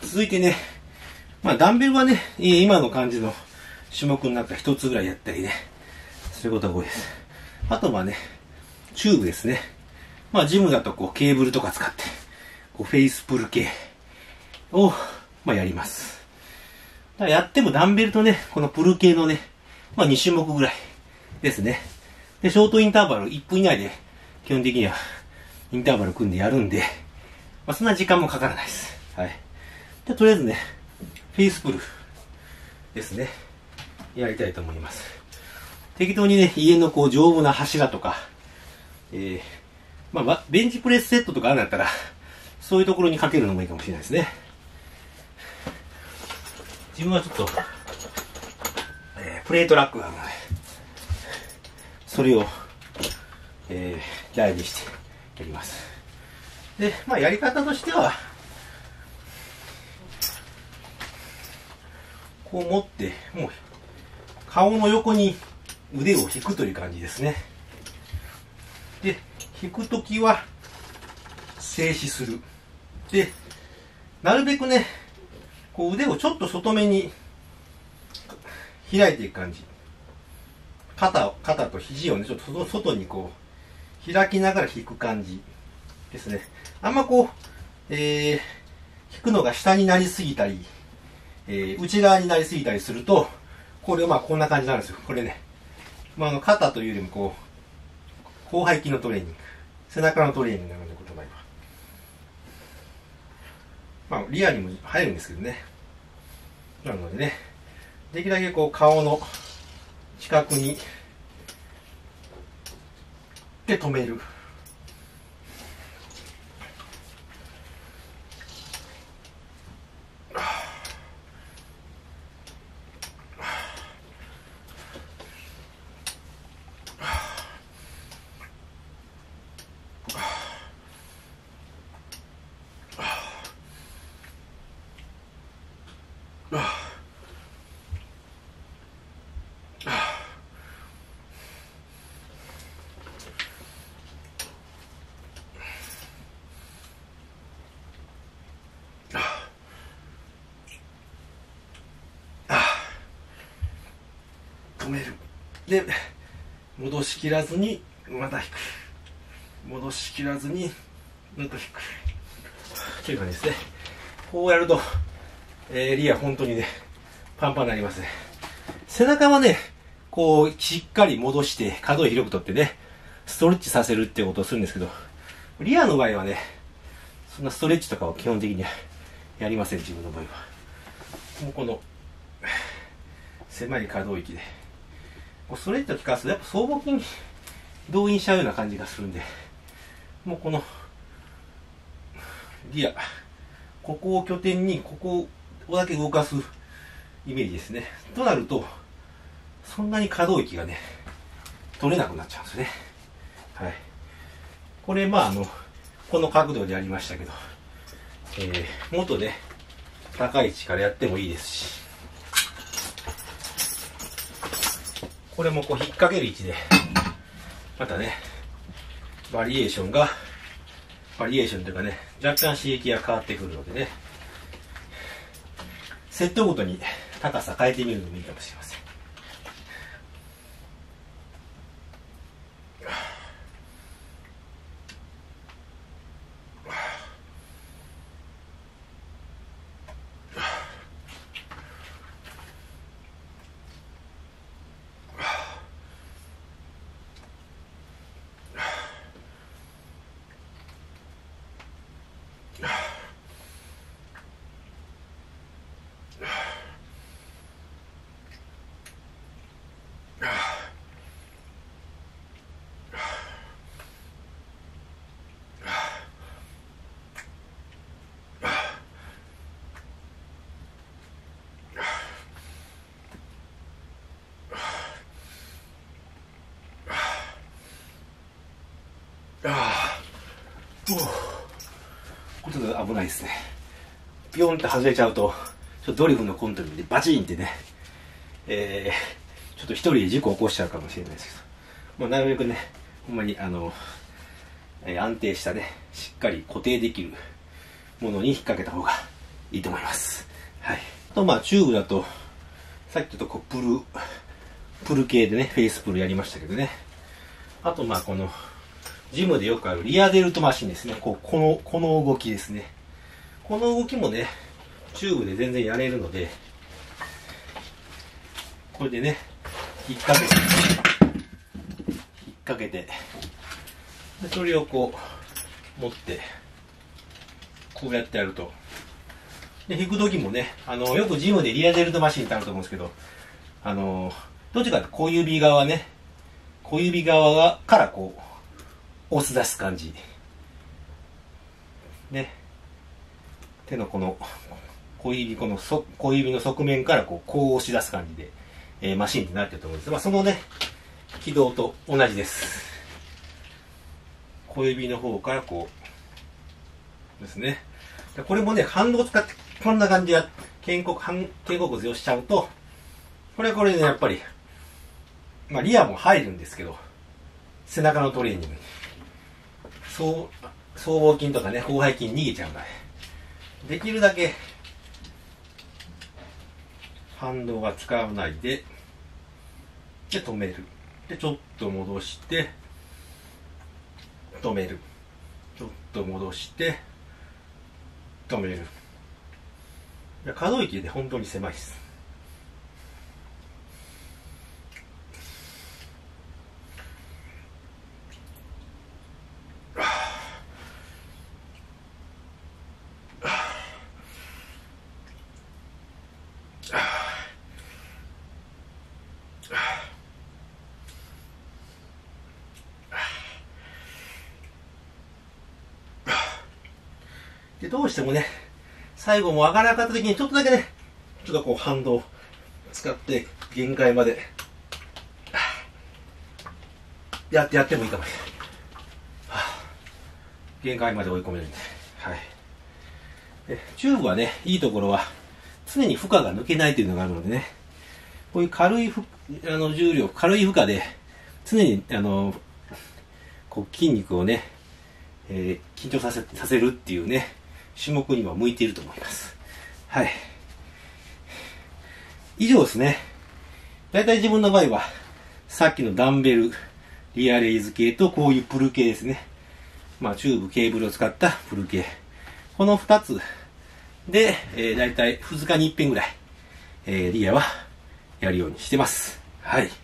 続いてね、まあダンベルはね、今の感じの種目の中一つぐらいやったりね、そういうことが多いです。あとはね、チューブですね。まあジムだとこうケーブルとか使って、こうフェイスプル系を、まあやります。だやってもダンベルとね、このプル系のね、まあ2種目ぐらいですね。で、ショートインターバル1分以内で、基本的にはインターバル組んでやるんで、まあそんな時間もかからないです。はい。で、とりあえずね、フェイスプルですね。やりたいと思います。適当にね、家のこう丈夫な柱とか、えー、まあ、ベンチプレスセットとかあるんだったら、そういうところにかけるのもいいかもしれないですね。自分はちょっと、えー、プレートラックがあるので、それを、えー、大事にしてやります。で、まあやり方としては、こう持って、もう、顔の横に腕を引くという感じですね。で、引くときは、静止する。で、なるべくね、こう腕をちょっと外目に開いていく感じ。肩を、肩と肘をね、ちょっと外にこう、開きながら引く感じですね。あんまこう、えー、引くのが下になりすぎたり、えー、内側になりすぎたりすると、これまあこんな感じなんですよ。これね。まあ、あの、肩というよりもこう、広背筋のトレーニング。背中のトレーニングなので、言葉は。まあ、リアにも入るんですけどね。なのでね、できるだけこう、顔の近くに、で止める。止める。で戻しきらずにまた引く。戻しきらずにまた引く。っていう感じですね。こうやると、えー、リア本当にねパンパンになりますね。背中はねこうしっかり戻して可動域広く取ってねストレッチさせるってことをするんですけどリアの場合はねそんなストレッチとかは基本的にはやりません自分の場合は。もうこの狭い可動域で。ストレッチを効かすとやっぱ僧帽筋動員しちゃうような感じがするんで。もうこのギアここを拠点にここをだけ動かすイメージですね。となるとそんなに可動域がね取れなくなっちゃうんですね。はい。これまああのこの角度でやりましたけど、えー、もっとね高い位置からやってもいいですしこれもこう引っ掛ける位置で、またね、バリエーションが、バリエーションというかね、若干刺激が変わってくるのでね、セットごとに高さ変えてみるのもいいかもしれません。ああちょっと危ないですねピョンって外れちゃうとちょっとドリフのコントロールでバチンってねえー、ちょっと一人で事故起こしちゃうかもしれないですけど、まあ、なるべくねほんまにあの、えー、安定したねしっかり固定できるものに引っ掛けた方がいいと思います。はい。あと、まあ、チューブだと、さっきちょっとこう、プル、プル系でね、フェイスプルやりましたけどね。あと、まあ、この、ジムでよくあるリアデルトマシンですね。こう、この、この動きですね。この動きもね、チューブで全然やれるので、これでね、引っ掛けて、引っ掛けて、でそれをこう、持って、こうやってやると。で、引く時もね、あの、よくジムでリアデルトマシンってあると思うんですけど、あの、どっちかって小指側ね、小指側がからこう、押し出す感じ。ね。手のこの、小指、このそ小指の側面からこう、こう押し出す感じで、えー、マシンってなってると思うんですまあ、そのね、軌道と同じです。小指の方からこう、ですね。これもね、ハンドを使って、こんな感じで肩甲肩甲骨寄しちゃうと、これはこれで、ね、やっぱり、まあ、リアも入るんですけど、背中のトレーニングに。そう、僧帽筋とかね、広背筋逃げちゃうから、できるだけ、反動が使わないで、で、止める。で、ちょっと戻して、止める。ちょっと戻して、止める。可動域で本当に狭いです。で、どうしてもね、最後も上がらなかった時にちょっとだけね、ちょっとこう反動使って限界まで、やってやってもいいかもしれない。限界まで追い込めるんで。はい。チューブはね、いいところは、常に負荷が抜けないというのがあるのでね、こういう軽いふあの重量、軽い負荷で、常に、あの、こう筋肉をね、えー、緊張させさせるっていうね、種目には向いていると思います。はい。以上ですね。だいたい自分の場合は、さっきのダンベル、リアレイズ系とこういうプル系ですね。まあ、チューブ、ケーブルを使ったプル系。この二つで、えー、だいたい2日に一遍ぐらい、えー、リアはやるようにしてます。はい。